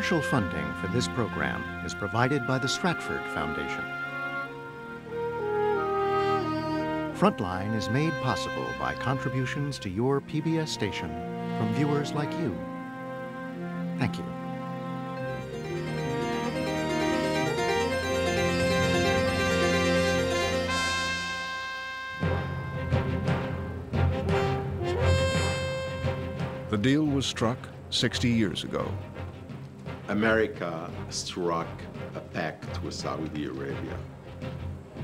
Commercial funding for this program is provided by the Stratford Foundation. Frontline is made possible by contributions to your PBS station from viewers like you. Thank you. The deal was struck 60 years ago. America struck a pact with Saudi Arabia.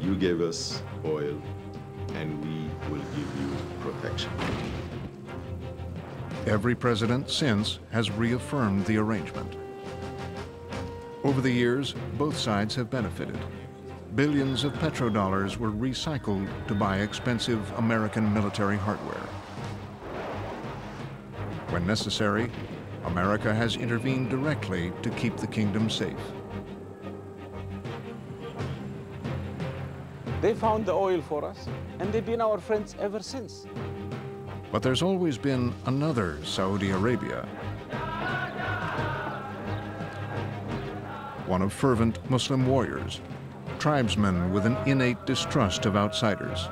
You give us oil, and we will give you protection. Every president since has reaffirmed the arrangement. Over the years, both sides have benefited. Billions of petrodollars were recycled to buy expensive American military hardware. When necessary, America has intervened directly to keep the kingdom safe. They found the oil for us, and they've been our friends ever since. But there's always been another Saudi Arabia. One of fervent Muslim warriors, tribesmen with an innate distrust of outsiders.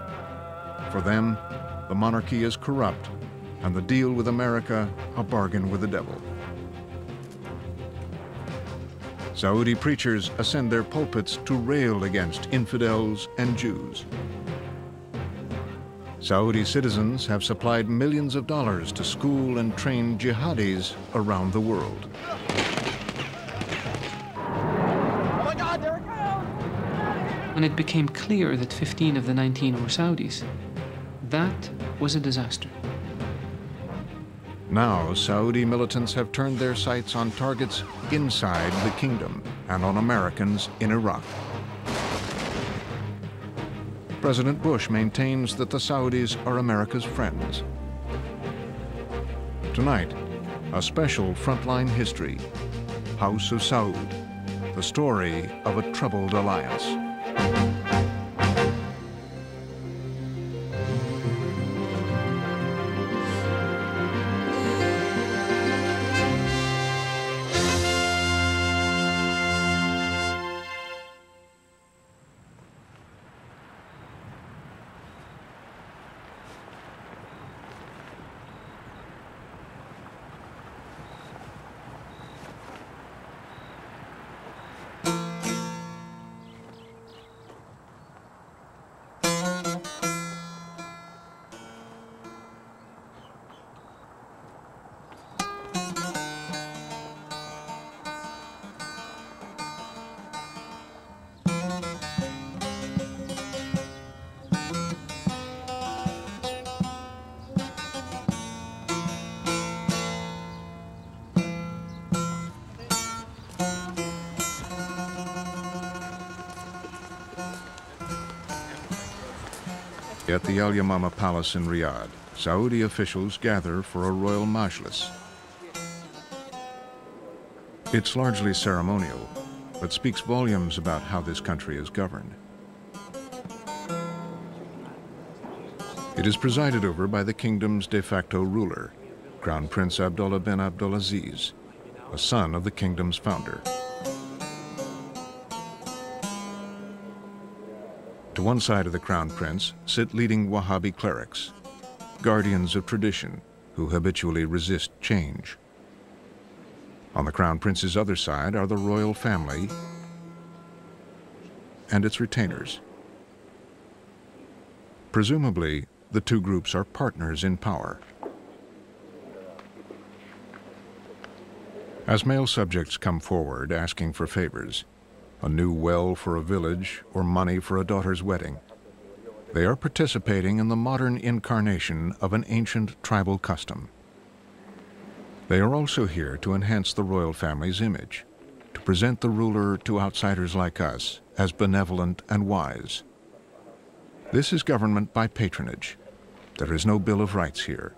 For them, the monarchy is corrupt and the deal with America a bargain with the devil. Saudi preachers ascend their pulpits to rail against infidels and Jews. Saudi citizens have supplied millions of dollars to school and train jihadis around the world. When it became clear that 15 of the 19 were Saudis, that was a disaster. Now, Saudi militants have turned their sights on targets inside the kingdom and on Americans in Iraq. President Bush maintains that the Saudis are America's friends. Tonight, a special frontline history, House of Saud, the story of a troubled alliance. At the Al Yamama Palace in Riyadh, Saudi officials gather for a royal majlis. It's largely ceremonial, but speaks volumes about how this country is governed. It is presided over by the kingdom's de facto ruler, Crown Prince Abdullah bin Abdulaziz, a son of the kingdom's founder. To one side of the crown prince sit leading Wahhabi clerics, guardians of tradition who habitually resist change. On the crown prince's other side are the royal family and its retainers. Presumably, the two groups are partners in power. As male subjects come forward asking for favors, a new well for a village, or money for a daughter's wedding. They are participating in the modern incarnation of an ancient tribal custom. They are also here to enhance the royal family's image, to present the ruler to outsiders like us as benevolent and wise. This is government by patronage. There is no Bill of Rights here.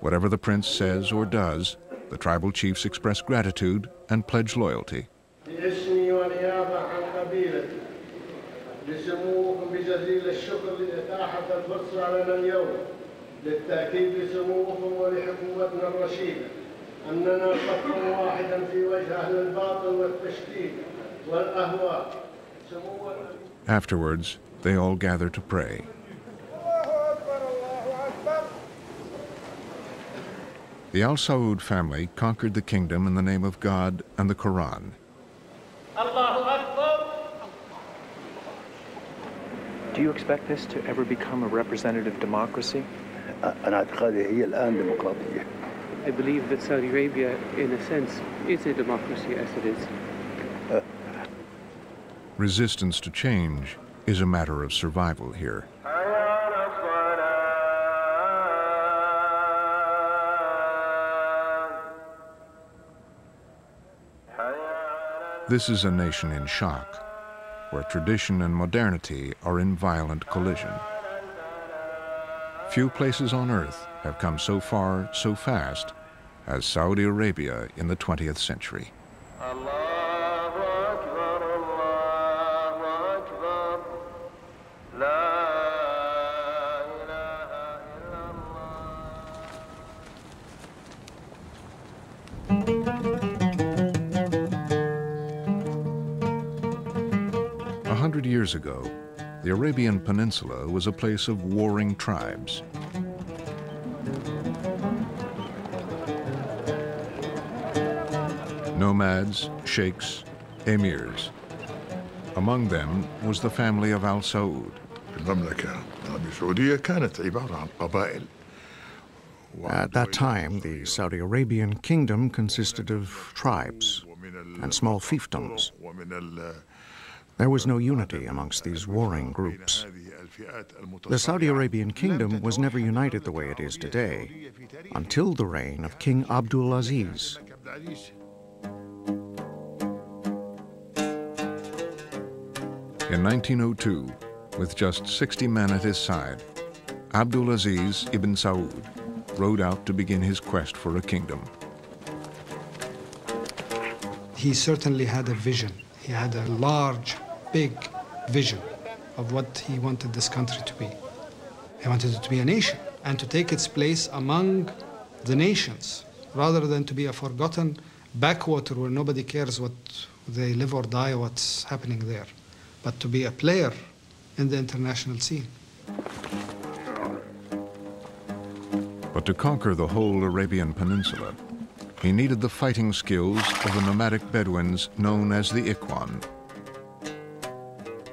Whatever the prince says or does, the tribal chiefs express gratitude and pledge loyalty. لسموكم بجزيل الشكر لإتاحة الفرصة لنا اليوم للتأكيد لسموكم ولحكومتنا الرشيدة أننا صف واحدا في وجه أهل الباطل والتشكيك والأهواء سمو الأمير Afterwards, they all gather to pray. The Al Saud family conquered the kingdom in the name of God and the Quran. Do you expect this to ever become a representative democracy? I believe that Saudi Arabia, in a sense, is a democracy as it is. Uh, resistance to change is a matter of survival here. This is a nation in shock where tradition and modernity are in violent collision. Few places on earth have come so far so fast as Saudi Arabia in the 20th century. years ago, the Arabian Peninsula was a place of warring tribes. Nomads, sheikhs, emirs. Among them was the family of Al Saud. At that time, the Saudi Arabian kingdom consisted of tribes and small fiefdoms. There was no unity amongst these warring groups. The Saudi Arabian kingdom was never united the way it is today until the reign of King Abdulaziz. In 1902, with just 60 men at his side, Abdulaziz ibn Saud rode out to begin his quest for a kingdom. He certainly had a vision. He had a large big vision of what he wanted this country to be. He wanted it to be a nation and to take its place among the nations rather than to be a forgotten backwater where nobody cares what they live or die, what's happening there, but to be a player in the international scene. But to conquer the whole Arabian Peninsula, he needed the fighting skills of the nomadic Bedouins known as the Ikhwan.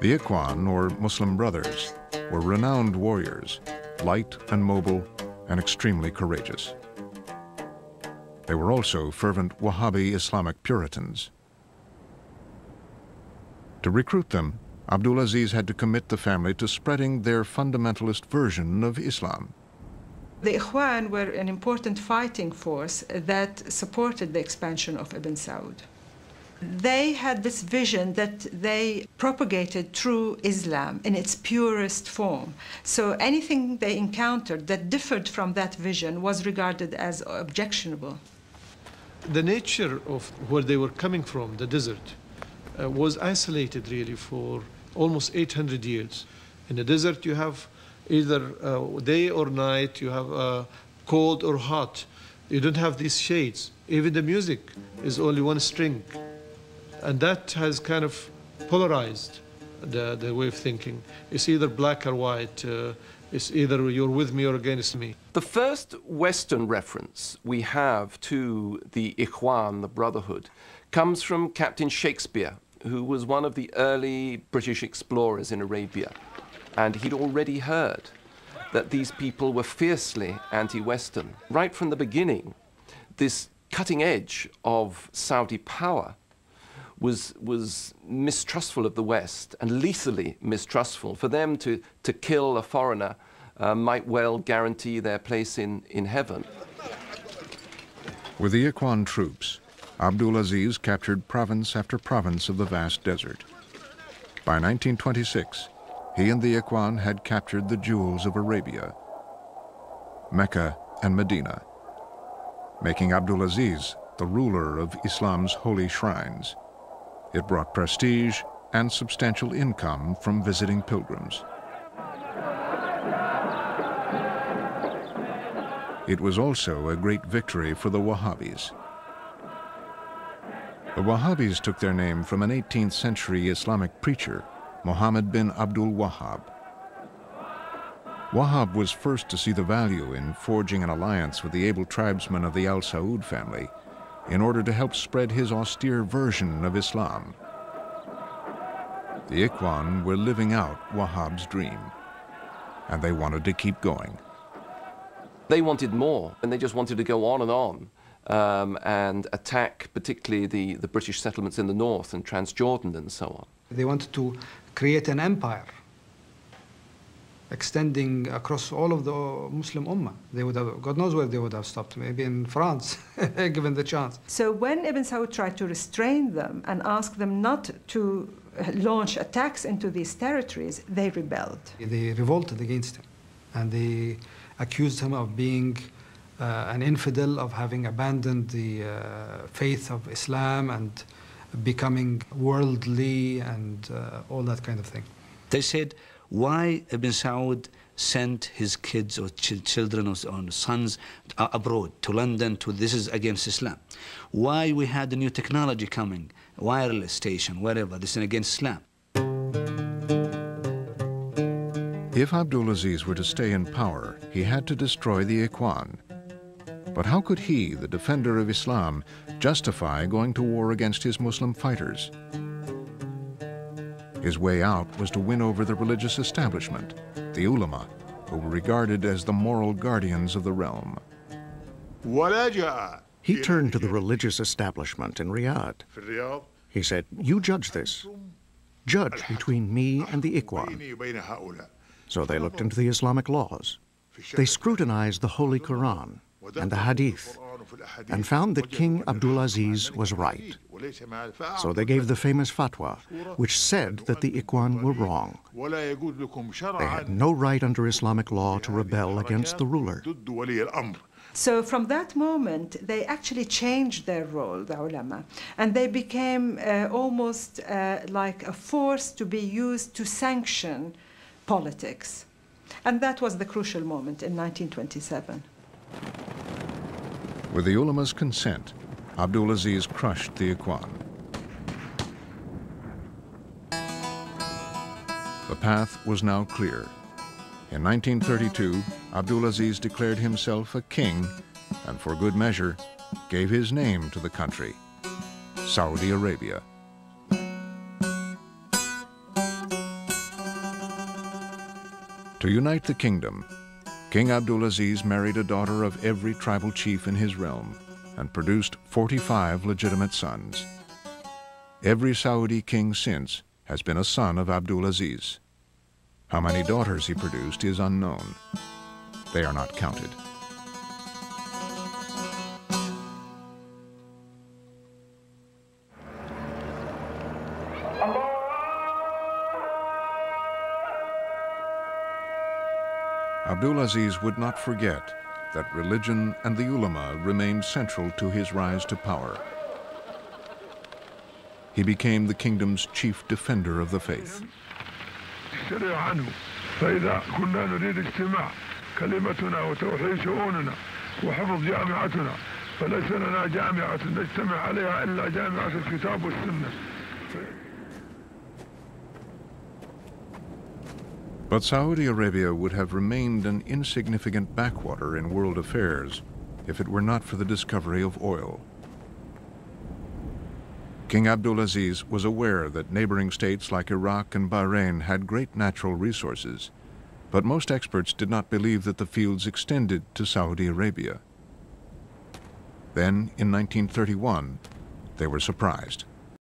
The Ikhwan, or Muslim Brothers, were renowned warriors, light and mobile and extremely courageous. They were also fervent Wahhabi Islamic Puritans. To recruit them, Abdulaziz had to commit the family to spreading their fundamentalist version of Islam. The Ikhwan were an important fighting force that supported the expansion of Ibn Saud. They had this vision that they propagated true Islam in its purest form. So anything they encountered that differed from that vision was regarded as objectionable. The nature of where they were coming from, the desert, uh, was isolated really for almost 800 years. In the desert, you have either uh, day or night, you have uh, cold or hot. You don't have these shades. Even the music is only one string. And that has kind of polarized the, the way of thinking. It's either black or white. Uh, it's either you're with me or against me. The first Western reference we have to the Ikhwan, the Brotherhood, comes from Captain Shakespear, who was one of the early British explorers in Arabia. And he'd already heard that these people were fiercely anti Western. Right from the beginning, this cutting edge of Saudi power was, was mistrustful of the West and lethally mistrustful. For them to, to kill a foreigner uh, might well guarantee their place in, in heaven. With the Ikhwan troops, Abdul Aziz captured province after province of the vast desert. By 1926, he and the Ikhwan had captured the jewels of Arabia, Mecca and Medina, making Abdul Aziz the ruler of Islam's holy shrines. It brought prestige and substantial income from visiting pilgrims. It was also a great victory for the Wahhabis. The Wahhabis took their name from an 18th century Islamic preacher, Muhammad bin Abdul Wahhab. Wahhab was first to see the value in forging an alliance with the able tribesmen of the Al Saud family in order to help spread his austere version of Islam. The Ikhwan were living out Wahhab's dream, and they wanted to keep going. They wanted more, and they just wanted to go on and on um, and attack particularly the, the British settlements in the north and Transjordan and so on. They wanted to create an empire extending across all of the Muslim Ummah. They would have, God knows where they would have stopped, maybe in France, given the chance. So when Ibn Saud tried to restrain them and ask them not to launch attacks into these territories, they rebelled. They revolted against him, and they accused him of being uh, an infidel, of having abandoned the uh, faith of Islam and becoming worldly and uh, all that kind of thing. They said, why Ibn Saud sent his kids or ch children or, or sons abroad to London to this is against Islam. Why we had the new technology coming, wireless station, whatever, this is against Islam. If Abdulaziz were to stay in power, he had to destroy the Ikhwan. But how could he, the defender of Islam, justify going to war against his Muslim fighters? His way out was to win over the religious establishment, the ulama, who were regarded as the moral guardians of the realm. He turned to the religious establishment in Riyadh. He said, You judge this. Judge between me and the Ikhwan. So they looked into the Islamic laws. They scrutinized the Holy Quran and the Hadith and found that King Abdulaziz was right. So they gave the famous fatwa, which said that the Ikhwan were wrong. They had no right under Islamic law to rebel against the ruler. So from that moment, they actually changed their role, the ulama, and they became uh, almost uh, like a force to be used to sanction politics. And that was the crucial moment in 1927. With the ulama's consent, Abdulaziz crushed the Ikhwan. The path was now clear. In 1932, Abdulaziz declared himself a king and, for good measure, gave his name to the country, Saudi Arabia. To unite the kingdom, King Abdulaziz married a daughter of every tribal chief in his realm and produced 45 legitimate sons. Every Saudi king since has been a son of Abdulaziz. How many daughters he produced is unknown. They are not counted. Abdulaziz would not forget that religion and the ulama remained central to his rise to power. He became the kingdom's chief defender of the faith. فإذا كنا نريد اجتماع كلمتنا وتوحيد شؤوننا وحفظ جامعتنا فليس لنا جامعة نجتمع عليها إلا جامعة الكتاب والسنة But Saudi Arabia would have remained an insignificant backwater in world affairs if it were not for the discovery of oil. King Abdulaziz was aware that neighboring states like Iraq and Bahrain had great natural resources, but most experts did not believe that the fields extended to Saudi Arabia. Then, in 1931, they were surprised.